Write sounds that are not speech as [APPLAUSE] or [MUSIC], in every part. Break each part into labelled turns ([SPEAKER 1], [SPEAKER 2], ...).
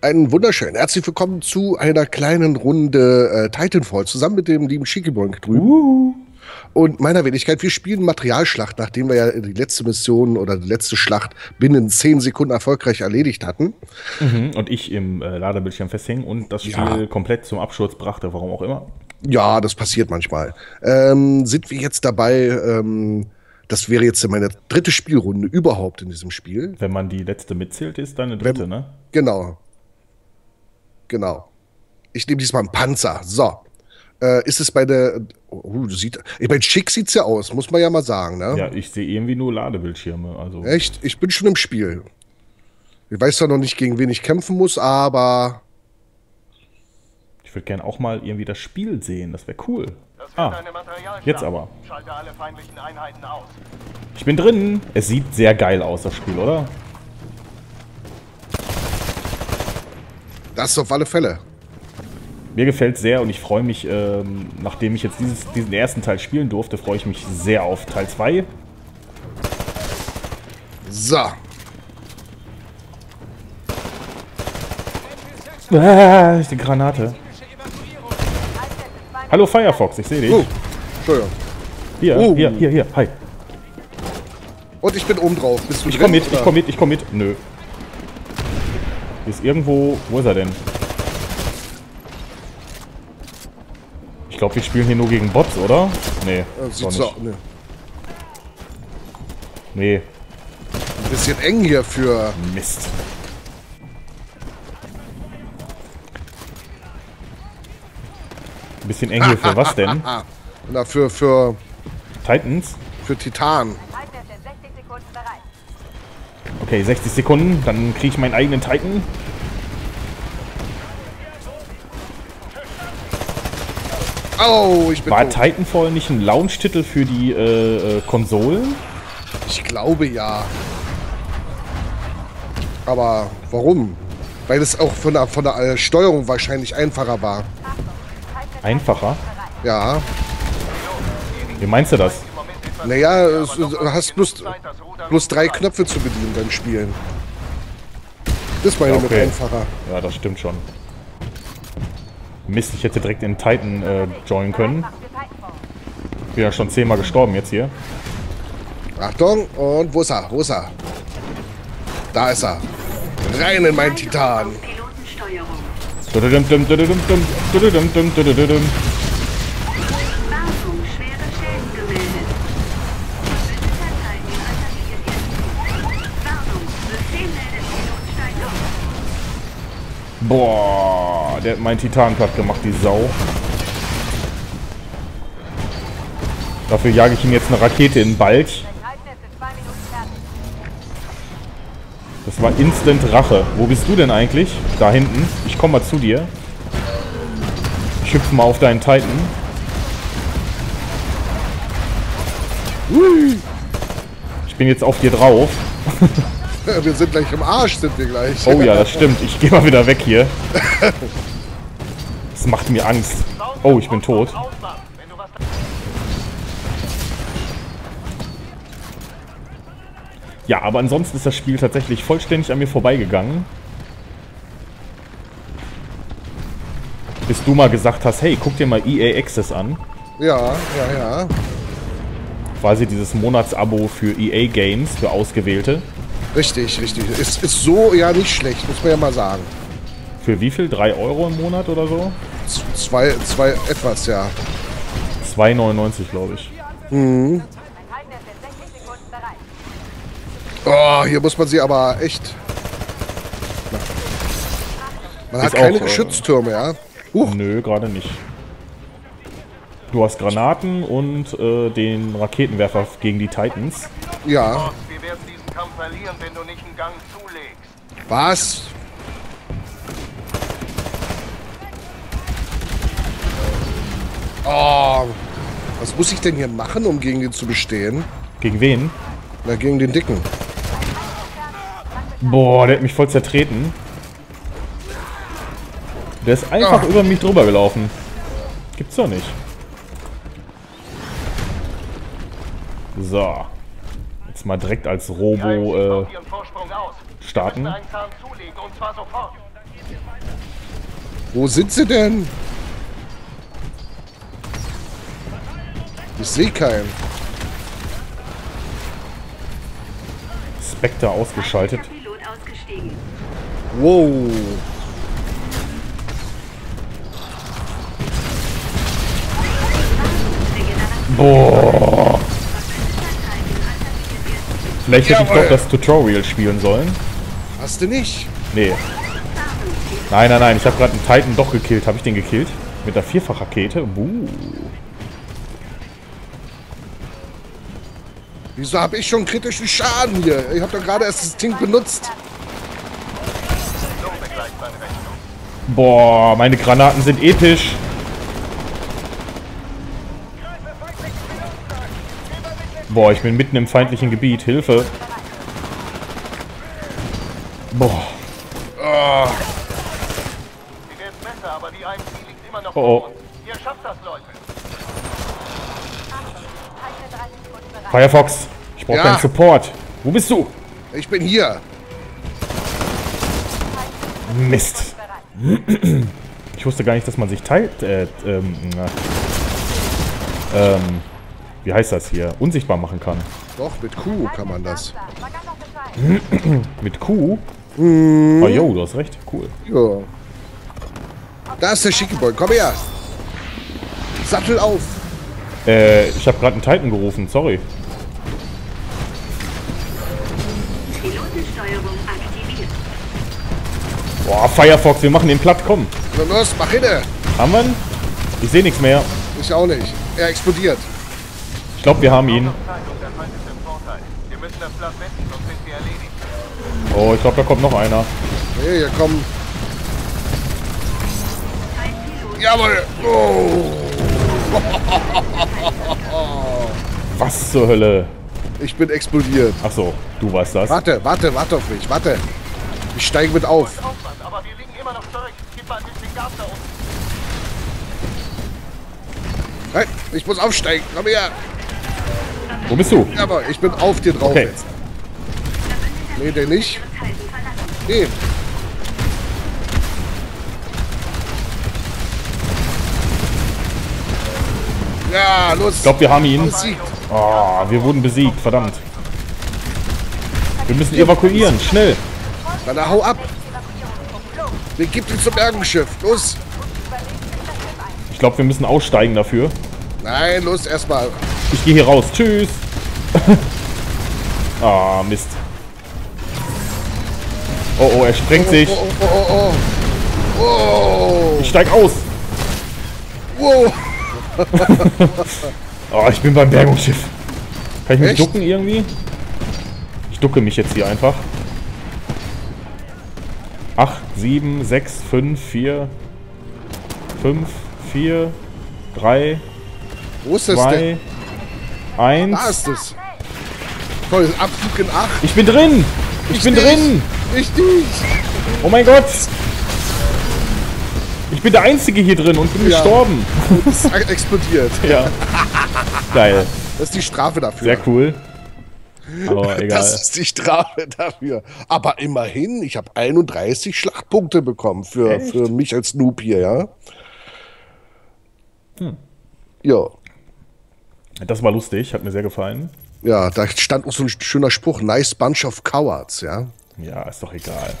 [SPEAKER 1] Einen wunderschönen. Herzlich willkommen zu einer kleinen Runde äh, Titanfall zusammen mit dem lieben Schickeboink drüben. Uh. Und meiner Wenigkeit, wir spielen Materialschlacht, nachdem wir ja die letzte Mission oder die letzte Schlacht binnen 10 Sekunden erfolgreich erledigt hatten.
[SPEAKER 2] Mhm, und ich im äh, Ladebildschirm festhing und das Spiel ja. komplett zum Absturz brachte, warum auch immer.
[SPEAKER 1] Ja, das passiert manchmal. Ähm, sind wir jetzt dabei, ähm, das wäre jetzt meine dritte Spielrunde überhaupt in diesem Spiel.
[SPEAKER 2] Wenn man die letzte mitzählt, ist deine dritte, Wenn, ne?
[SPEAKER 1] Genau. Genau. Ich nehme diesmal einen Panzer. So. Äh, ist es bei der. Oh, sieht, ich meine, schick sieht's ja aus, muss man ja mal sagen, ne?
[SPEAKER 2] Ja, ich sehe irgendwie nur Ladebildschirme. Also.
[SPEAKER 1] Echt? Ich bin schon im Spiel. Ich weiß zwar noch nicht, gegen wen ich kämpfen muss, aber.
[SPEAKER 2] Ich würde gerne auch mal irgendwie das Spiel sehen, das wäre cool. ah, jetzt aber. Ich bin drin. Es sieht sehr geil aus, das Spiel, oder?
[SPEAKER 1] Das auf alle Fälle.
[SPEAKER 2] Mir gefällt sehr und ich freue mich, ähm, nachdem ich jetzt dieses, diesen ersten Teil spielen durfte, freue ich mich sehr auf Teil 2.
[SPEAKER 1] So.
[SPEAKER 2] Ah, die Granate. Hallo Firefox, ich sehe dich. Oh, Entschuldigung. Hier, oh. hier, hier, hier, hi.
[SPEAKER 1] Und ich bin oben drauf.
[SPEAKER 2] Bist du Ich komm mit, oder? ich komm mit, ich komm mit. Nö. Ist irgendwo... Wo ist er denn? Ich glaube, wir spielen hier nur gegen Bots, oder? Nee. Ja, sieht so nee. nee.
[SPEAKER 1] Ein bisschen eng hier für...
[SPEAKER 2] Mist. Ein bisschen eng hier für was denn? [LAUGHS]
[SPEAKER 1] Na, für, für...
[SPEAKER 2] Titans?
[SPEAKER 1] Für Titan.
[SPEAKER 2] Okay, 60 Sekunden, dann kriege ich meinen eigenen Titan.
[SPEAKER 1] Oh, ich bin
[SPEAKER 2] War tot. Titanfall nicht ein Launch-Titel für die äh, äh, Konsolen?
[SPEAKER 1] Ich glaube ja. Aber warum? Weil es auch von der, von der äh, Steuerung wahrscheinlich einfacher war.
[SPEAKER 2] Einfacher?
[SPEAKER 1] Ja.
[SPEAKER 2] Wie meinst du das?
[SPEAKER 1] Naja, du hast bloß, bloß drei Knöpfe zu bedienen beim Spielen. Das meine ich okay. mit einfacher.
[SPEAKER 2] Ja, das stimmt schon. Mist, ich hätte direkt in Titan äh, joinen können. Bin ja schon zehnmal gestorben jetzt hier.
[SPEAKER 1] Achtung, und wo ist er? Wo ist er? Da ist er. Rein in meinen Titan.
[SPEAKER 2] Boah, der hat meinen Titan platt gemacht, die Sau. Dafür jage ich ihm jetzt eine Rakete in den Balch. Das war Instant Rache. Wo bist du denn eigentlich? Da hinten. Ich komme mal zu dir. Ich hüpfe mal auf deinen Titan. Ich bin jetzt auf dir drauf. [LAUGHS] [LAUGHS]
[SPEAKER 1] wir sind gleich im Arsch, sind wir gleich.
[SPEAKER 2] Oh ja, das stimmt. Ich gehe mal wieder weg hier. [LAUGHS] Das macht mir Angst. Oh, ich bin tot. Ja, aber ansonsten ist das Spiel tatsächlich vollständig an mir vorbeigegangen. Bis du mal gesagt hast, hey, guck dir mal EA Access an.
[SPEAKER 1] Ja, ja, ja.
[SPEAKER 2] Quasi dieses Monatsabo für EA Games, für Ausgewählte.
[SPEAKER 1] Richtig, richtig. Ist, ist so ja nicht schlecht, muss man ja mal sagen.
[SPEAKER 2] Für wie viel? 3 Euro im Monat oder so?
[SPEAKER 1] Zwei, zwei etwas, ja.
[SPEAKER 2] 2,99 glaube ich.
[SPEAKER 1] Mhm. Oh, hier muss man sie aber echt... Man hat keine auch, äh, Geschütztürme, ja?
[SPEAKER 2] Huch. Nö, gerade nicht. Du hast Granaten und äh, den Raketenwerfer gegen die Titans.
[SPEAKER 1] Ja. Verlieren, wenn du nicht einen Gang zulegst. Was? Oh, was muss ich denn hier machen, um gegen den zu bestehen?
[SPEAKER 2] Gegen wen?
[SPEAKER 1] Na, gegen den Dicken.
[SPEAKER 2] Boah, der hat mich voll zertreten. Der ist einfach Ach. über mich drüber gelaufen. Gibt's doch nicht. So mal direkt als Robo äh, starten.
[SPEAKER 1] Wo sind sie denn? Ich sehe keinen.
[SPEAKER 2] Spectre ausgeschaltet.
[SPEAKER 1] Wow.
[SPEAKER 2] Boah. Vielleicht hätte ich doch das Tutorial spielen sollen.
[SPEAKER 1] Hast du nicht?
[SPEAKER 2] Nee. Nein, nein, nein. Ich habe gerade einen Titan doch gekillt. Habe ich den gekillt? Mit der Vierfachrakete? Buh.
[SPEAKER 1] Wieso habe ich schon kritischen Schaden hier? Ich habe doch gerade erst das Ding benutzt.
[SPEAKER 2] Boah, meine Granaten sind episch. Boah, ich bin mitten im feindlichen Gebiet. Hilfe. Boah.
[SPEAKER 3] Sie werden besser, aber die 1 liegt immer noch
[SPEAKER 2] Oh, oh.
[SPEAKER 3] vor uns. Ihr schafft das, Leute.
[SPEAKER 2] Firefox, ich brauche
[SPEAKER 1] Ja.
[SPEAKER 2] deinen Support. Wo bist du?
[SPEAKER 1] Ich bin hier.
[SPEAKER 2] Mist. Ich wusste gar nicht, dass man sich teilt. Äh, ähm, na. ähm, wie heißt das hier? Unsichtbar machen kann.
[SPEAKER 1] Doch, mit Q kann man das. [CLEARS THROAT]
[SPEAKER 2] Mit Q? Ah, jo, du hast recht. Cool.
[SPEAKER 1] Ja. Da ist der Schickeboy. Komm her. Sattel auf.
[SPEAKER 2] Äh, ich habe gerade einen Titan gerufen. Sorry. Boah, Firefox, wir machen den platt. Komm.
[SPEAKER 1] Na los, mach hinne.
[SPEAKER 2] Haben wir ihn? Ich sehe nichts mehr.
[SPEAKER 1] Ich auch nicht. Er explodiert.
[SPEAKER 2] Ich glaube, wir haben ihn. Oh, ich glaube, da kommt noch einer.
[SPEAKER 1] Hey, hier kommen. Jawohl. Oh.
[SPEAKER 2] Was zur Hölle?
[SPEAKER 1] Ich bin explodiert.
[SPEAKER 2] Ach so, du warst das.
[SPEAKER 1] Warte, warte, warte auf mich. Warte. Ich steige mit auf. Nein, ich muss aufsteigen. Komm her.
[SPEAKER 2] Wo bist du?
[SPEAKER 1] Jawohl, ich bin auf dir drauf
[SPEAKER 2] Okay.
[SPEAKER 1] jetzt. Nee, der nicht. Nee. Ja, los.
[SPEAKER 2] Ich glaube, wir haben ihn.
[SPEAKER 1] Besiegt.
[SPEAKER 2] Oh, wir wurden besiegt. Verdammt. Wir müssen evakuieren. Schnell.
[SPEAKER 1] Dann hau ab. Wir gibt ihn zum Bergenschiff. Los.
[SPEAKER 2] Ich glaube, wir müssen aussteigen dafür.
[SPEAKER 1] Nein, los erstmal.
[SPEAKER 2] Ich gehe hier raus. Tschüss. [LAUGHS] Ah, Mist. Oh, oh, er sprengt sich.
[SPEAKER 1] Oh, oh, oh, oh. Oh.
[SPEAKER 2] Ich steig aus.
[SPEAKER 1] Wow.
[SPEAKER 2] Oh, [LAUGHS] ich bin beim Bergungsschiff. Kann ich mich
[SPEAKER 1] Echt?
[SPEAKER 2] ducken irgendwie? Ich ducke mich jetzt hier einfach. 8, 7, 6, 5, 4, 5, 4, 3,
[SPEAKER 1] Wo ist das
[SPEAKER 2] 2, 1.
[SPEAKER 1] Da ist es. Toll, Abflug in 8.
[SPEAKER 2] Ich bin drin! Ich bin drin!
[SPEAKER 1] Ich nicht.
[SPEAKER 2] Oh mein Gott! Ich bin der Einzige hier drin und bin
[SPEAKER 1] Ja.
[SPEAKER 2] gestorben.
[SPEAKER 1] Es ist explodiert. [LAUGHS]
[SPEAKER 2] Ja. Geil.
[SPEAKER 1] Das ist die Strafe dafür.
[SPEAKER 2] Sehr cool. Aber [LAUGHS] egal.
[SPEAKER 1] Das ist die Strafe dafür. Aber immerhin, ich habe 31 Schlachtpunkte bekommen für, für mich als Noob hier, ja.
[SPEAKER 2] Hm.
[SPEAKER 1] Ja.
[SPEAKER 2] Das war lustig, hat mir sehr gefallen.
[SPEAKER 1] Ja, da stand auch so ein schöner Spruch, nice bunch of cowards, ja.
[SPEAKER 2] Ja, ist doch egal.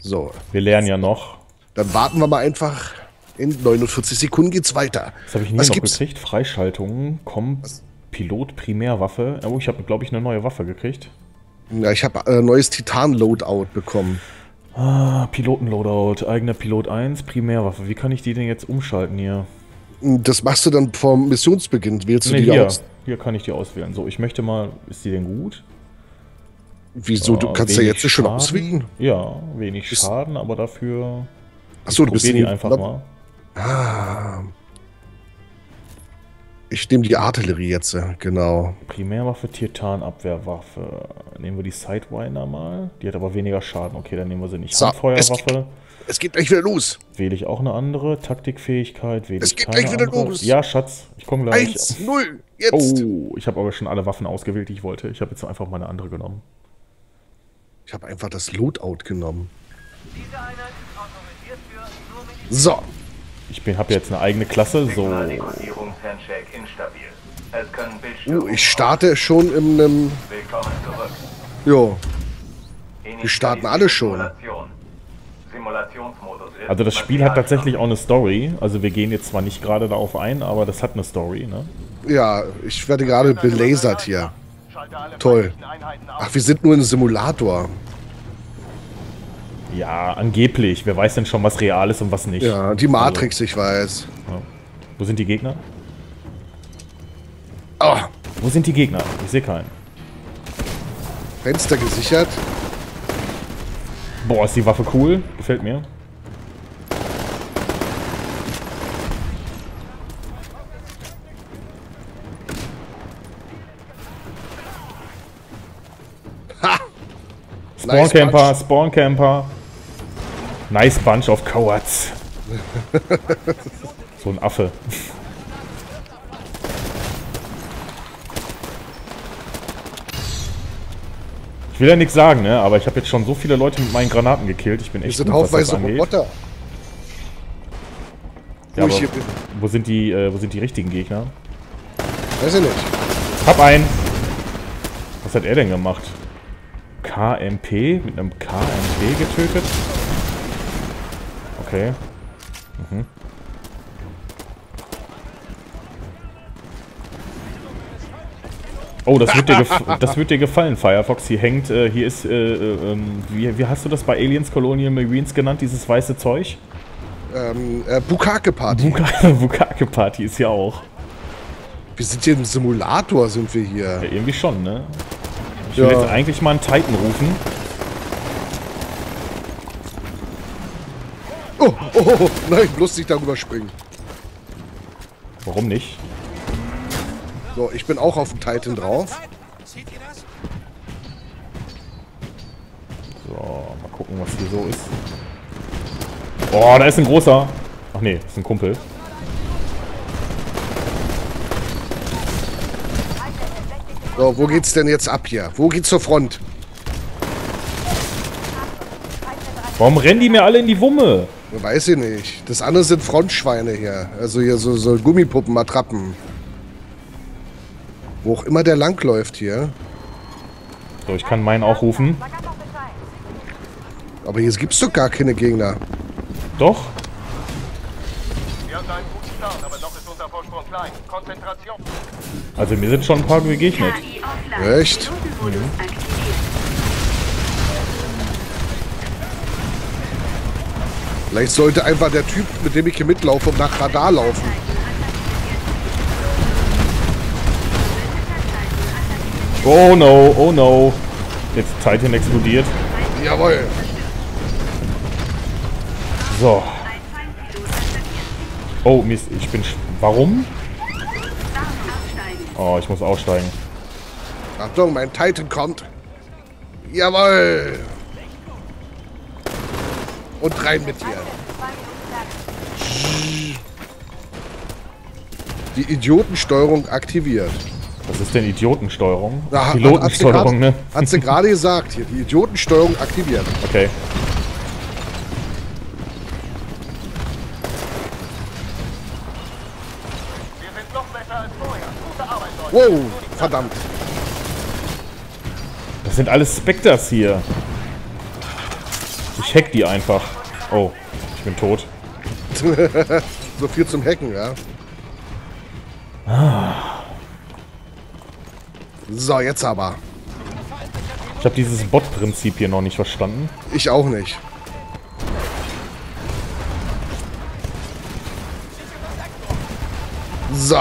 [SPEAKER 1] So,
[SPEAKER 2] Wir lernen ja noch.
[SPEAKER 1] dann warten wir mal einfach. In 49 Sekunden geht's weiter.
[SPEAKER 2] Was habe ich denn
[SPEAKER 1] Was
[SPEAKER 2] noch
[SPEAKER 1] gibt's?
[SPEAKER 2] gekriegt? Freischaltungen, kommt Pilot Primärwaffe. Oh, ich habe, glaube ich, eine neue Waffe gekriegt.
[SPEAKER 1] Ja, ich habe äh, neues Titan-Loadout bekommen.
[SPEAKER 2] Ah, Piloten-Loadout, eigener Pilot 1, Primärwaffe. Wie kann ich die denn jetzt umschalten hier?
[SPEAKER 1] Das machst du dann vom Missionsbeginn. Wählst du die
[SPEAKER 2] hier.
[SPEAKER 1] aus?
[SPEAKER 2] Hier kann ich die auswählen. So, ich möchte mal. Ist die denn gut?
[SPEAKER 1] Wieso? Du
[SPEAKER 2] Ah,
[SPEAKER 1] kannst ja jetzt schon auswählen.
[SPEAKER 2] Ja, wenig Schaden, aber dafür.
[SPEAKER 1] Achso, du bist
[SPEAKER 2] die
[SPEAKER 1] in-
[SPEAKER 2] einfach mal.
[SPEAKER 1] Ich nehme die Artillerie jetzt, äh, genau.
[SPEAKER 2] Primärwaffe, Titanabwehrwaffe. Nehmen wir die Sidewinder mal. Die hat aber weniger Schaden. Okay, dann nehmen wir sie nicht.
[SPEAKER 1] So,
[SPEAKER 2] Handfeuerwaffe.
[SPEAKER 1] Es geht gleich wieder los.
[SPEAKER 2] Wähle ich auch eine andere. Taktikfähigkeit. Wähle
[SPEAKER 1] Es
[SPEAKER 2] ich
[SPEAKER 1] geht gleich wieder
[SPEAKER 2] andere.
[SPEAKER 1] los.
[SPEAKER 2] Ja, Schatz. Ich komme gleich.
[SPEAKER 1] Eins, null, jetzt.
[SPEAKER 2] Oh, ich habe aber schon alle Waffen ausgewählt, die ich wollte. Ich habe jetzt einfach mal eine andere genommen.
[SPEAKER 1] Ich habe einfach das Loadout genommen.
[SPEAKER 3] Diese Einheit
[SPEAKER 1] So.
[SPEAKER 2] Ich bin, habe jetzt eine eigene Klasse, so.
[SPEAKER 1] Uh, ich starte schon in einem.
[SPEAKER 3] Willkommen zurück.
[SPEAKER 1] Jo. Wir starten alle schon.
[SPEAKER 3] Simulation. Simulationsmodus ist
[SPEAKER 2] Also das Spiel hat tatsächlich auch eine Story. Also wir gehen jetzt zwar nicht gerade darauf ein, aber das hat eine Story, ne?
[SPEAKER 1] Ja, ich werde gerade belasert hier. Toll. Ach, wir sind nur ein Simulator.
[SPEAKER 2] Ja, angeblich. Wer weiß denn schon, was real ist und was nicht.
[SPEAKER 1] Ja, die Matrix, ich weiß.
[SPEAKER 2] Ja. Wo sind die Gegner?
[SPEAKER 1] Oh,
[SPEAKER 2] Wo sind die Gegner? Ich sehe keinen.
[SPEAKER 1] Fenster gesichert.
[SPEAKER 2] Boah, ist die Waffe cool. Gefällt mir.
[SPEAKER 1] Ha!
[SPEAKER 2] Spawncamper, Spawncamper. Nice bunch of cowards. [LAUGHS] so ein Affe. Ich will ja nichts sagen, ne? Aber ich habe jetzt schon so viele Leute mit meinen Granaten gekillt. Ich bin
[SPEAKER 1] Wir
[SPEAKER 2] echt
[SPEAKER 1] sind
[SPEAKER 2] was das
[SPEAKER 1] haufenweise. Roboter.
[SPEAKER 2] Ja,
[SPEAKER 1] Wo
[SPEAKER 2] aber
[SPEAKER 1] ich hier bin.
[SPEAKER 2] wo sind die, äh, wo sind die richtigen Gegner?
[SPEAKER 1] Weiß ich nicht.
[SPEAKER 2] Hab einen. Was hat er denn gemacht? KMP? Mit einem KMP getötet? Okay. Mhm. Oh, das wird, dir [LAUGHS] das wird dir gefallen, Firefox. Hier hängt, äh, hier ist, äh, äh, ähm, wie, wie hast du das bei Aliens Colonial Marines genannt, dieses weiße Zeug?
[SPEAKER 1] Ähm, äh, Bukake-Party.
[SPEAKER 2] Buka- [LAUGHS] Bukake Party ist ja auch.
[SPEAKER 1] Wir sind hier im Simulator, sind wir hier.
[SPEAKER 2] Ja, irgendwie schon, ne? Ich will
[SPEAKER 1] Ja.
[SPEAKER 2] jetzt eigentlich mal einen Titan rufen.
[SPEAKER 1] Oh, oh, oh, oh, nein, bloß nicht darüber springen.
[SPEAKER 2] Warum nicht?
[SPEAKER 1] So, ich bin auch auf dem Titan drauf.
[SPEAKER 2] So, mal gucken, was hier so ist. Boah, da ist ein großer. Ach nee, ist ein Kumpel.
[SPEAKER 1] So, wo geht's denn jetzt ab hier? Wo geht's zur Front?
[SPEAKER 2] Warum rennen die mir alle in die Wumme?
[SPEAKER 1] Weiß ich nicht. Das andere sind Frontschweine hier. Also hier so, so Gummipuppen, Attrappen. Wo auch immer der langläuft hier.
[SPEAKER 2] So, ich kann meinen auch rufen.
[SPEAKER 1] Aber hier gibt's doch gar keine Gegner.
[SPEAKER 2] Doch.
[SPEAKER 3] Wir haben einen guten Start, aber noch ist unser Vorsprung klein. Konzentration.
[SPEAKER 2] Also mir sind schon ein paar begegnet.
[SPEAKER 1] Echt?
[SPEAKER 4] Aktiviert.
[SPEAKER 1] Vielleicht sollte einfach der Typ, mit dem ich hier mitlaufe, nach Radar laufen.
[SPEAKER 2] Oh no, oh no. Jetzt Titan explodiert.
[SPEAKER 1] Jawohl.
[SPEAKER 2] So. Oh, Mist, ich bin... Warum? Oh, ich muss aussteigen.
[SPEAKER 1] Achtung, mein Titan kommt. Jawohl. Und rein mit dir. Die Idiotensteuerung aktiviert.
[SPEAKER 2] Was ist denn Idiotensteuerung?
[SPEAKER 1] Hat-
[SPEAKER 2] Pilotensteuerung, ne?
[SPEAKER 1] Hat sie [LAUGHS] gerade gesagt hier. Die Idiotensteuerung aktiviert.
[SPEAKER 2] Okay.
[SPEAKER 3] Wir sind noch besser als vorher. Gute Arbeit, Leute.
[SPEAKER 1] Wow, verdammt.
[SPEAKER 2] Das sind alles Spectres hier. Ich hack die einfach. Oh, ich bin tot. [LAUGHS]
[SPEAKER 1] So viel zum Hacken, ja. So, jetzt aber.
[SPEAKER 2] Ich habe dieses Bot-Prinzip hier noch nicht verstanden.
[SPEAKER 1] Ich auch nicht. So.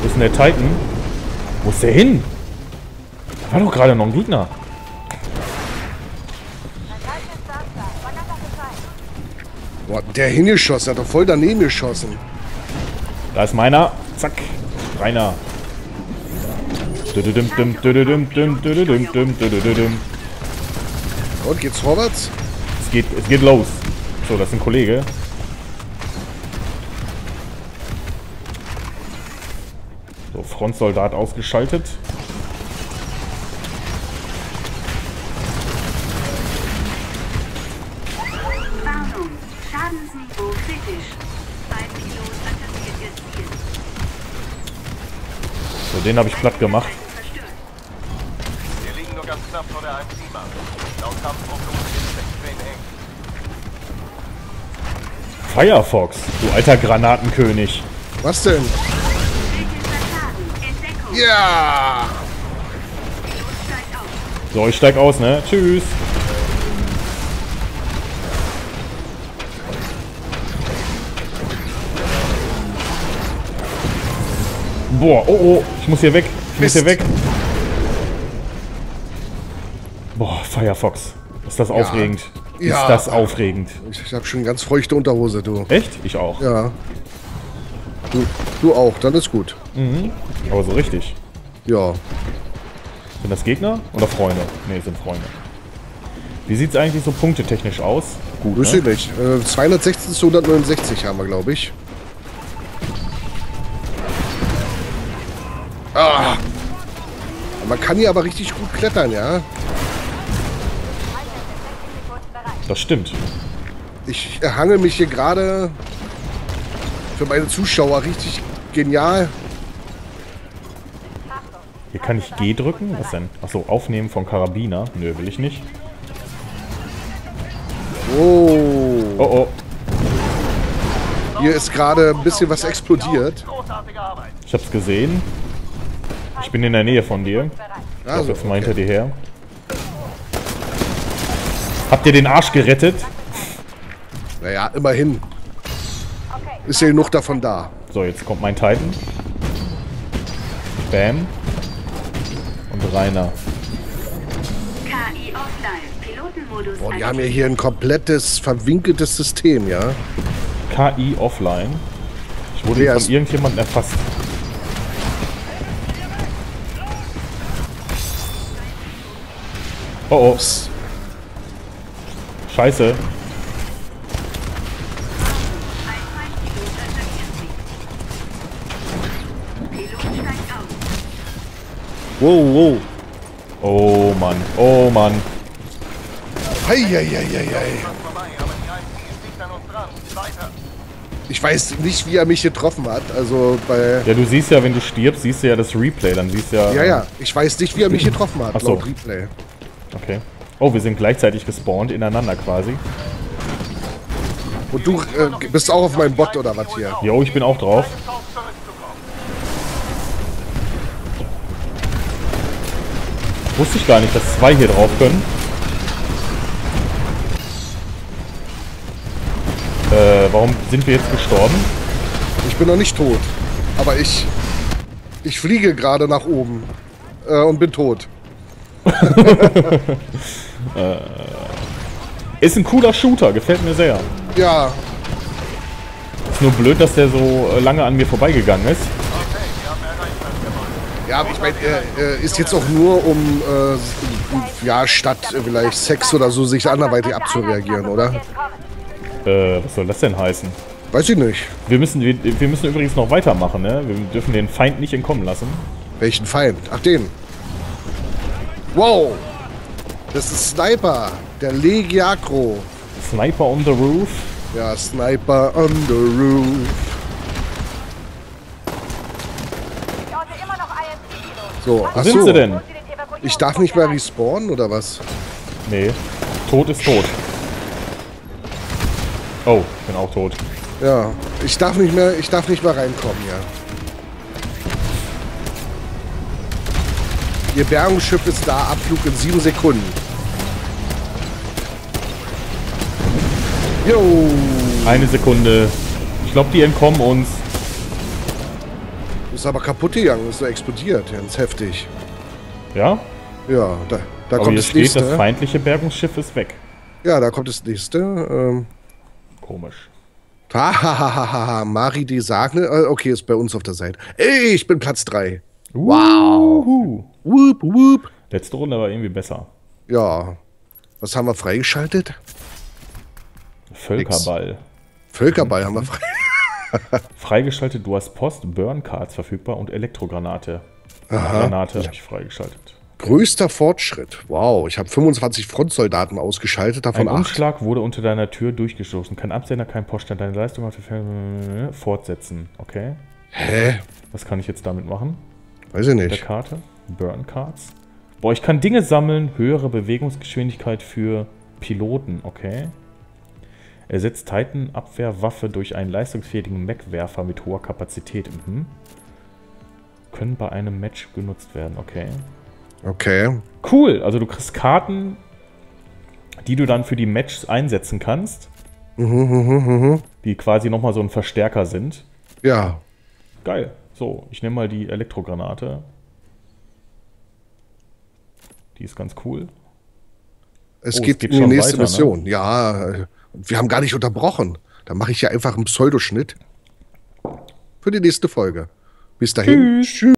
[SPEAKER 2] Wo ist denn der Titan? Wo ist der hin? Da war doch gerade noch ein Gegner.
[SPEAKER 1] Der hingeschossen, hat doch voll daneben geschossen.
[SPEAKER 2] Da ist meiner. Zack. Reiner.
[SPEAKER 1] Und geht's vorwärts?
[SPEAKER 2] Es geht, es geht los. So, das ist ein Kollege. So, Frontsoldat ausgeschaltet. Schadensniveau kritisch. Beim Pilot attackiert ihr Ziel. So, den habe ich platt gemacht.
[SPEAKER 3] Wir liegen nur ganz knapp vor der 1 Laut Kampfprognose ist extrem eng.
[SPEAKER 2] Firefox, du alter Granatenkönig.
[SPEAKER 1] Was denn? Ja!
[SPEAKER 2] So, ich steig aus, ne? Tschüss. Boah, oh oh, ich muss hier weg. Ich muss hier weg. Boah, Firefox. Ist das aufregend.
[SPEAKER 1] Ja.
[SPEAKER 2] Ist das aufregend.
[SPEAKER 1] Ich, ich habe schon ganz feuchte Unterhose, du.
[SPEAKER 2] Echt? Ich auch.
[SPEAKER 1] Ja. Du, du auch, dann ist gut.
[SPEAKER 2] Aber so richtig.
[SPEAKER 1] Ja.
[SPEAKER 2] Sind das Gegner oder Freunde? Ne, sind Freunde. Wie sieht's eigentlich so punktetechnisch aus? Gut,
[SPEAKER 1] Wüsste
[SPEAKER 2] ne?
[SPEAKER 1] ich nicht. Äh, 216 zu 169 haben wir, glaube ich. Ah! Man kann hier aber richtig gut klettern, ja?
[SPEAKER 2] Das stimmt.
[SPEAKER 1] Ich hangel mich hier gerade für meine Zuschauer richtig genial.
[SPEAKER 2] Hier kann ich G drücken. Was denn? Achso, aufnehmen von Karabiner. Nö, will ich nicht.
[SPEAKER 1] Oh,
[SPEAKER 2] Oh oh.
[SPEAKER 1] hier ist gerade ein bisschen was explodiert.
[SPEAKER 2] Ich hab's gesehen. Ich bin in der Nähe von dir. Ich
[SPEAKER 1] Also,
[SPEAKER 2] jetzt mal hinter dir her. Habt ihr den Arsch gerettet?
[SPEAKER 1] naja, immerhin. Ist ja genug davon da.
[SPEAKER 2] So, jetzt kommt mein Titan. Bam. Und Rainer.
[SPEAKER 4] KI offline. Pilotenmodus.
[SPEAKER 1] Boah, die haben ja hier ein komplettes, verwinkeltes System, ja?
[SPEAKER 2] KI offline. Ich wurde
[SPEAKER 1] Wer
[SPEAKER 2] von irgendjemandem erfasst. Oh oh. Scheiße.
[SPEAKER 1] Wow, wow.
[SPEAKER 2] Oh Mann. Oh Mann.
[SPEAKER 3] Weiter.
[SPEAKER 1] Ich weiß nicht, wie er mich getroffen hat. Also bei.
[SPEAKER 2] Ja, du siehst ja, wenn du stirbst, siehst du ja das Replay. Dann siehst du ja.
[SPEAKER 1] Ja, ja. Ich weiß nicht, wie er mich getroffen hat,
[SPEAKER 2] Ach so.
[SPEAKER 1] Replay.
[SPEAKER 2] Okay. Oh, wir sind gleichzeitig gespawnt, ineinander quasi.
[SPEAKER 1] Und du äh, bist auch auf meinem Bot oder was hier?
[SPEAKER 2] Jo, ich bin auch drauf. Wusste ich gar nicht, dass zwei hier drauf können. Äh, warum sind wir jetzt gestorben?
[SPEAKER 1] Ich bin noch nicht tot. Aber ich. Ich fliege gerade nach oben. Äh, und bin tot.
[SPEAKER 2] Ist ein cooler Shooter, gefällt mir sehr.
[SPEAKER 1] Ja.
[SPEAKER 2] Ist nur blöd, dass der so äh, lange an mir vorbeigegangen ist.
[SPEAKER 1] Ja, aber ich meine, er äh, ist jetzt auch nur, um äh, ja, statt äh, vielleicht Sex oder so sich anderweitig abzureagieren, oder?
[SPEAKER 2] Äh, was soll das denn heißen?
[SPEAKER 1] Weiß ich nicht.
[SPEAKER 2] Wir müssen, wir, wir müssen übrigens noch weitermachen, ne? Wir dürfen den Feind nicht entkommen lassen.
[SPEAKER 1] Welchen Feind? Ach, den. Wow. Das ist Sniper. Der Legiacro.
[SPEAKER 2] Sniper on the roof.
[SPEAKER 1] Ja, Sniper on the roof. So,
[SPEAKER 2] Wo sind
[SPEAKER 1] so.
[SPEAKER 2] sie denn?
[SPEAKER 1] Ich darf nicht mehr respawnen, oder was?
[SPEAKER 2] Nee. Tot ist tot. Oh, ich bin auch tot.
[SPEAKER 1] Ja, ich darf nicht mehr, ich darf nicht mehr reinkommen, ja. Ihr Bergungsschiff ist da, Abflug in sieben Sekunden. Jo,
[SPEAKER 2] Eine Sekunde. Ich glaube, die entkommen uns.
[SPEAKER 1] ist aber kaputt gegangen, ist so explodiert, ganz heftig.
[SPEAKER 2] Ja?
[SPEAKER 1] Ja, da, da kommt das
[SPEAKER 2] steht,
[SPEAKER 1] nächste.
[SPEAKER 2] das feindliche Bergungsschiff ist weg.
[SPEAKER 1] Ja, da kommt das nächste. Ähm,
[SPEAKER 2] Komisch.
[SPEAKER 1] Hahaha, [LAUGHS] Mari die Sagne. Äh, Okay, ist bei uns auf der Seite. Ey, ich bin Platz 3.
[SPEAKER 2] Wow.
[SPEAKER 1] Whoop, whoop.
[SPEAKER 2] Letzte Runde war irgendwie besser.
[SPEAKER 1] Ja. Was haben wir freigeschaltet?
[SPEAKER 2] Völkerball.
[SPEAKER 1] Völkerball haben wir frei. [LAUGHS]
[SPEAKER 2] Freigeschaltet, du hast Post, Burn-Cards verfügbar und Elektrogranate. Granate habe ich freigeschaltet.
[SPEAKER 1] Größter Fortschritt. Wow, ich habe 25 Frontsoldaten ausgeschaltet, davon
[SPEAKER 2] Ein
[SPEAKER 1] 8.
[SPEAKER 2] Umschlag wurde unter deiner Tür durchgestoßen. Kein Absender, kein Poststand. Deine Leistung hat fortsetzen. Okay.
[SPEAKER 1] Hä?
[SPEAKER 2] Was kann ich jetzt damit machen?
[SPEAKER 1] Weiß ich
[SPEAKER 2] der
[SPEAKER 1] nicht.
[SPEAKER 2] Karte. Burn Cards. Boah, ich kann Dinge sammeln. Höhere Bewegungsgeschwindigkeit für Piloten. Okay. Ersetzt Titan-Abwehrwaffe durch einen leistungsfähigen Mech-Werfer mit hoher Kapazität. Mhm. Können bei einem Match genutzt werden. Okay.
[SPEAKER 1] Okay.
[SPEAKER 2] Cool. Also du kriegst Karten, die du dann für die Matches einsetzen kannst. Die quasi nochmal so ein Verstärker sind.
[SPEAKER 1] Ja.
[SPEAKER 2] Geil. So, ich nehme mal die Elektrogranate. Die ist ganz cool.
[SPEAKER 1] Es
[SPEAKER 2] Oh, es
[SPEAKER 1] geht,
[SPEAKER 2] geht
[SPEAKER 1] in die nächste
[SPEAKER 2] weiter, ne?
[SPEAKER 1] Mission. Ja, äh, wir haben gar nicht unterbrochen. Da mache ich ja einfach einen Pseudoschnitt für die nächste Folge. Bis dahin. Tschüss.